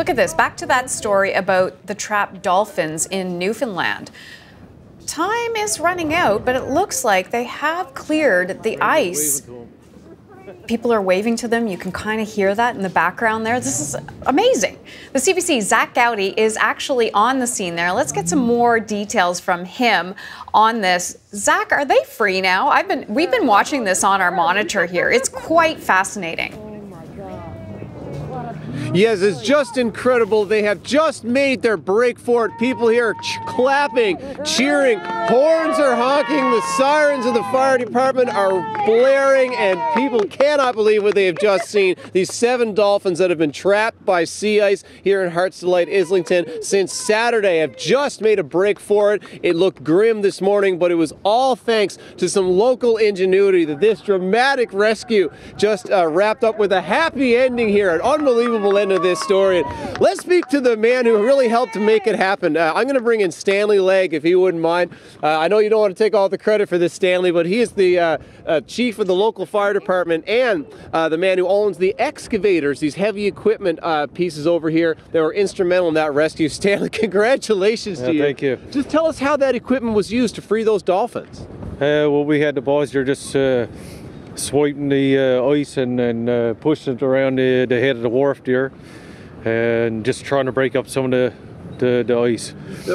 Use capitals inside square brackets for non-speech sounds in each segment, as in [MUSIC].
Look at this. Back to that story about the trapped dolphins in Newfoundland. Time is running out, but it looks like they have cleared the ice. People are waving to them. You can kind of hear that in the background there. This is amazing. The CBC, Zach Gowdy, is actually on the scene there. Let's get some more details from him on this. Zach, are they free now? I've been we've been watching this on our monitor here. It's quite fascinating. Yes, it's just incredible. They have just made their break for it. People here ch- clapping, cheering, horns are honking, the sirens of the fire department are blaring, and people cannot believe what they have just seen. These seven dolphins that have been trapped by sea ice here in Heart's Delight, Islington, since Saturday have just made a break for it. It looked grim this morning, but it was all thanks to some local ingenuity that this dramatic rescue just uh, wrapped up with a happy ending here. An unbelievable end of this story. Let's speak to the man who really helped make it happen. Uh, I'm going to bring in Stanley Legg, if he wouldn't mind. Uh, I know you don't want to take all the credit for this, Stanley, but he is the uh, uh, chief of the local fire department and uh, the man who owns the excavators, these heavy equipment uh, pieces over here that were instrumental in that rescue. [LAUGHS] Stanley, congratulations Yeah, to you. thank you. Just tell us how that equipment was used to free those dolphins. Uh, well, we had the boys there just uh, swiping the uh, ice and, and uh, pushing it around the, the head of the wharf there and just trying to break up some of the, the, the ice.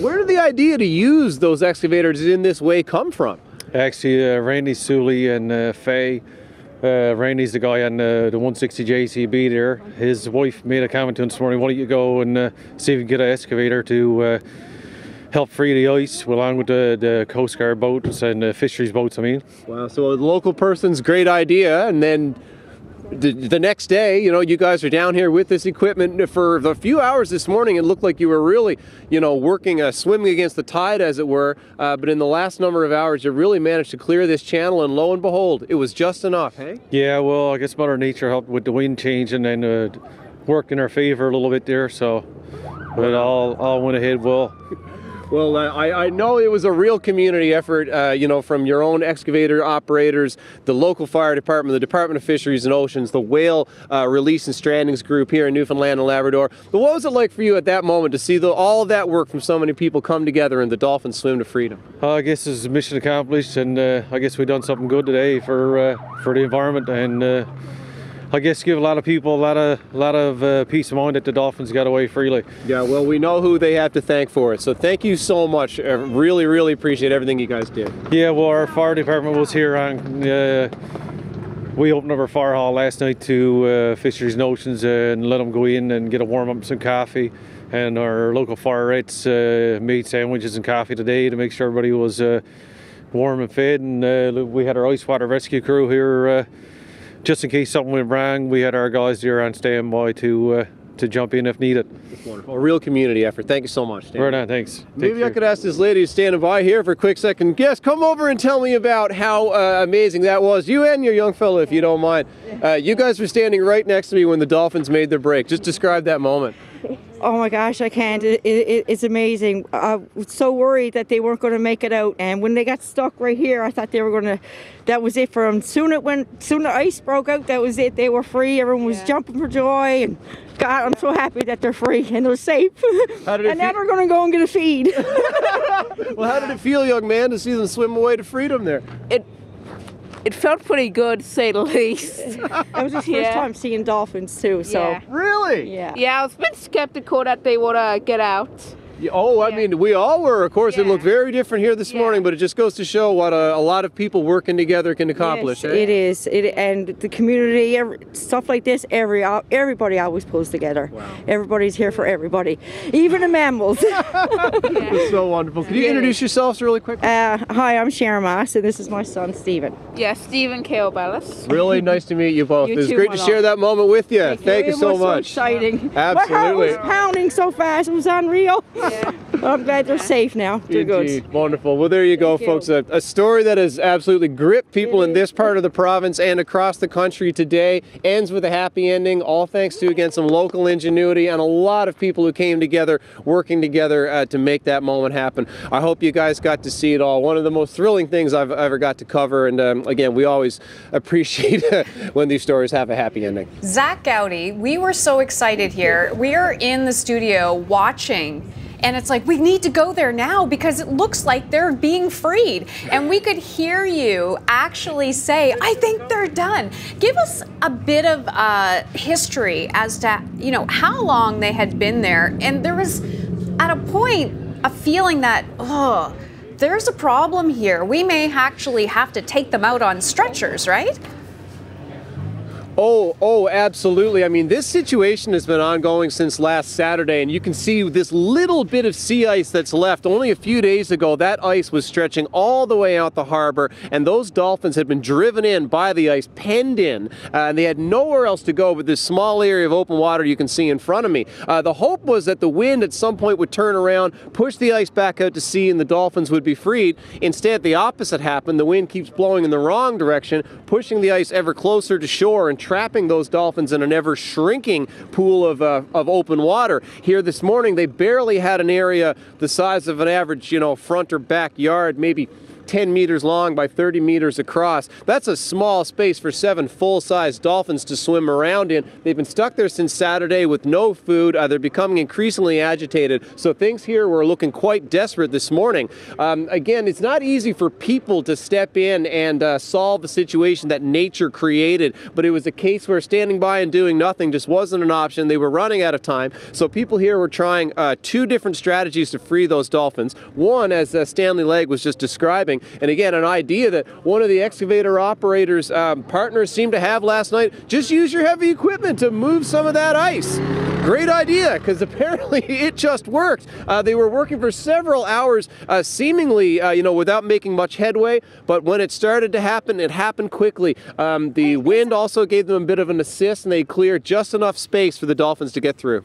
Where did the idea to use those excavators in this way come from? Actually, uh, Randy Suley and uh, Faye, uh, Randy's the guy on uh, the 160 JCB there. His wife made a comment to him this morning, why don't you go and uh, see if you can get an excavator to uh, help free the ice along with the, the Coast Guard boats and the fisheries boats, I mean. Wow, so a local person's great idea, and then the, the next day, you know, you guys are down here with this equipment for a few hours this morning. It looked like you were really, you know, working, uh, swimming against the tide, as it were. Uh, but in the last number of hours, you really managed to clear this channel, and lo and behold, it was just enough, hey? Yeah, well, I guess Mother Nature helped with the wind change and uh, worked in our favor a little bit there, so but all all went ahead well. Well, uh, I, I know it was a real community effort, uh, you know, from your own excavator operators, the local fire department, the Department of Fisheries and Oceans, the whale uh, release and strandings group here in Newfoundland and Labrador. But what was it like for you at that moment to see the, all that work from so many people come together and the dolphins swim to freedom? Uh, I guess it's a mission accomplished, and uh, I guess we've done something good today for uh, for the environment, and I guess give a lot of people a lot of a lot of uh, peace of mind that the dolphins got away freely. Yeah, well, we know who they have to thank for it. So thank you so much. I really, really appreciate everything you guys did. Yeah, well, our fire department was here on. Uh, we opened up our fire hall last night to uh, Fisheries and Oceans and let them go in and get a warm up some coffee. And our local fireettes uh, made sandwiches and coffee today to make sure everybody was uh, warm and fed. And uh, we had our ice water rescue crew here uh, just in case something went wrong. We had our guys here on standby to uh, to jump in if needed. It's wonderful. A real community effort. Thank you so much. Stan. Right on, thanks. Take Maybe I could ask this lady who's standing by here for a quick second. Yes, come over and tell me about how uh, amazing that was. You and your young fellow, if you don't mind. Uh, you guys were standing right next to me when the Dolphins made their break. Just describe that moment. Oh my gosh, I can't. It, it, it's amazing. I was so worried that they weren't going to make it out, and when they got stuck right here, I thought they were going to. That was it for them. Soon it went. Soon the ice broke out. That was it. They were free. Everyone was jumping for joy, and God, I'm so happy that they're free and they're safe. How did [LAUGHS] it and now feel- they're going to go and get a feed. [LAUGHS] Well, how did it feel, young man, to see them swim away to freedom there? it it felt pretty good to say the least. [LAUGHS] it was his first Yeah. time seeing dolphins too. So Yeah. Really? yeah. yeah, I was a bit skeptical that they would uh, get out. Yeah, Oh, I mean, we all were. Of course, it looked very different here this Yeah. morning, but it just goes to show what a, a lot of people working together can accomplish. Yes, eh? it is. It and the community, every, stuff like this, every everybody always pulls together. Everybody's here for everybody, even the mammals. [LAUGHS] It's so wonderful. Can you Yeah. introduce yourselves really quick? uh, hi, I'm Sharon Moss, and this is my son Stephen. Yeah, Stephen Kale Bellis. Really [LAUGHS] nice to meet you both. You it was great to love. share that moment with you. Thank, you it so was much. So exciting. My heart Absolutely. was pounding so fast; it was unreal. [LAUGHS] I'm glad they're safe now. They're Indeed. good. Wonderful. Well, there you go, Thank you. folks. A, a story that has absolutely gripped people in this part of the province and across the country today ends with a happy ending, all thanks to, again, some local ingenuity and a lot of people who came together, working together uh, to make that moment happen. I hope you guys got to see it all. One of the most thrilling things I've ever got to cover. And um, again, we always [LAUGHS] appreciate when these stories have a happy ending. Zach Gowdy, we were so excited here. We are in the studio watching. And it's like, we need to go there now because it looks like they're being freed. And we could hear you actually say, I think they're done. Give us a bit of uh, history as to, you know, how long they had been there. And there was, at a point, a feeling that, oh, there's a problem here. We may actually have to take them out on stretchers, right? Oh, oh, absolutely. I mean, this situation has been ongoing since last Saturday, and you can see this little bit of sea ice that's left. Only a few days ago, that ice was stretching all the way out the harbor, and those dolphins had been driven in by the ice, penned in, uh, and they had nowhere else to go but this small area of open water you can see in front of me. Uh, the hope was that the wind at some point would turn around, push the ice back out to sea, and the dolphins would be freed. Instead, the opposite happened. The wind keeps blowing in the wrong direction, pushing the ice ever closer to shore and trapping those dolphins in an ever shrinking pool of, uh, of open water. Here this morning, they barely had an area the size of an average, you know, front or backyard, maybe 10 meters long by 30 meters across. That's a small space for seven full-size dolphins to swim around in. They've been stuck there since Saturday with no food. Uh, they're becoming increasingly agitated. So things here were looking quite desperate this morning. Um, again, it's not easy for people to step in and uh, solve the situation that nature created, but it was a case where standing by and doing nothing just wasn't an option. They were running out of time. So people here were trying uh, two different strategies to free those dolphins. One, as uh, Stanley Legg was just describing, and again, an idea that one of the excavator operators um, partners seemed to have last night. Just use your heavy equipment to move some of that ice. Great idea, because [LAUGHS] apparently it just worked. Uh, they were working for several hours, uh, seemingly, uh, you know, without making much headway. But when it started to happen, it happened quickly. Um, the wind also gave them a bit of an assist, and they cleared just enough space for the dolphins to get through.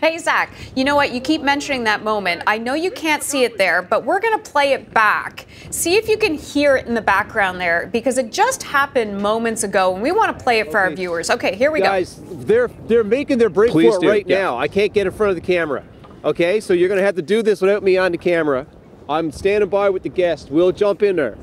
Hey, Zach, you know what? You keep mentioning that moment. I know you can't see it there, but we're going to play it back. See if you can hear it in the background there because it just happened moments ago and we want to play it for our viewers. Okay, here we go. Guys, they're they're making their break Please for it do, right yeah. now. I can't get in front of the camera. Okay, so you're gonna have to do this without me on the camera. I'm standing by with the guest. We'll jump in there.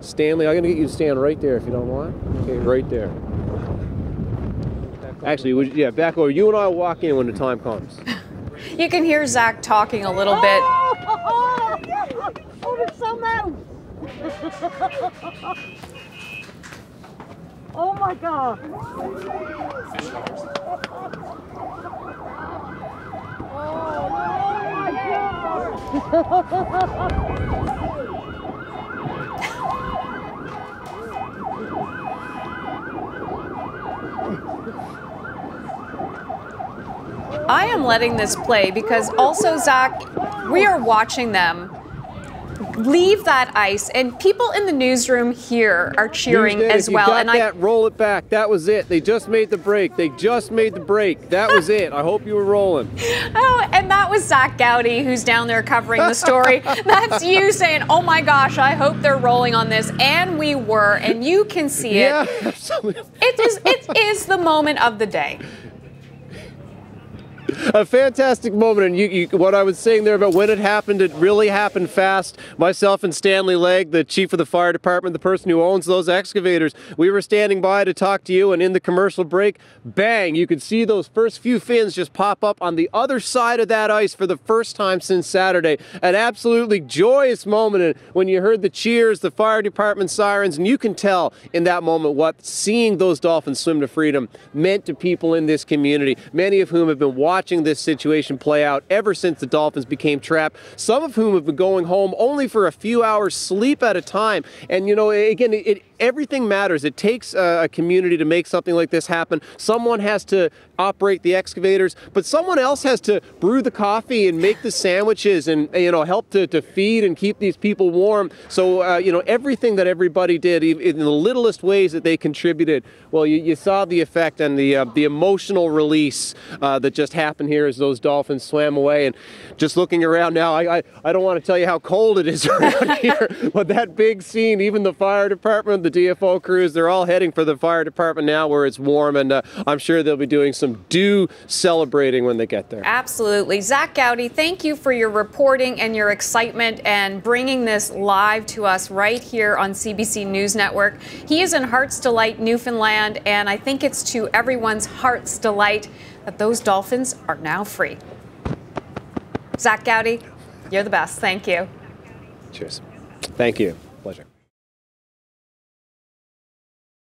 Stanley, I'm gonna get you to stand right there if you don't mind. Okay, right there. Actually, would, yeah, back over. You and I walk in when the time comes. [LAUGHS] You can hear Zach talking a little bit. [LAUGHS] Oh, there's some out. [LAUGHS] oh my God. I am letting this play because also, Zach, we are watching them leave that ice, and people in the newsroom here are cheering Tuesday, as well. got And I, roll it back. That was it. They just made the break. They just made the break. That was it. I hope you were rolling. [LAUGHS] oh, and that was Zach Gowdy who's down there covering the story. [LAUGHS] That's you saying, "Oh my gosh, I hope they're rolling on this," and we were, and you can see it. Yeah, [LAUGHS] absolutely. It is. It is the moment of the day. [LAUGHS] a fantastic moment. And you, you, what I was saying there about when it happened, it really happened fast. Myself and Stanley Legg, the chief of the fire department, the person who owns those excavators, we were standing by to talk to you. And in the commercial break, bang, you could see those first few fins just pop up on the other side of that ice for the first time since Saturday. An absolutely joyous moment and when you heard the cheers, the fire department sirens, and you can tell in that moment what seeing those dolphins swim to freedom meant to people in this community, many of whom have been watching this situation play out ever since the dolphins became trapped, some of whom have been going home only for a few hours sleep at a time. And you know, again, it, everything matters. It takes a, community to make something like this happen. Someone has to operate the excavators, but someone else has to brew the coffee and make the sandwiches and you know help to, to feed and keep these people warm. So uh, you know everything that everybody did, in the littlest ways that they contributed. Well, you, you saw the effect and the uh, the emotional release uh, that just happened here as those dolphins swam away. And just looking around now, I I, I don't want to tell you how cold it is [LAUGHS] around here, but that big scene, even the fire department, the DFO crews, they're all heading for the fire department now where it's warm, and uh, I'm sure they'll be doing some due celebrating when they get there. Absolutely. Zach Gowdy, thank you for your reporting and your excitement and bringing this live to us right here on CBC News Network. He is in Heart's Delight, Newfoundland, and I think it's to everyone's heart's delight that those dolphins are now free. Zach Gowdy, you're the best. Thank you. Cheers. Thank you.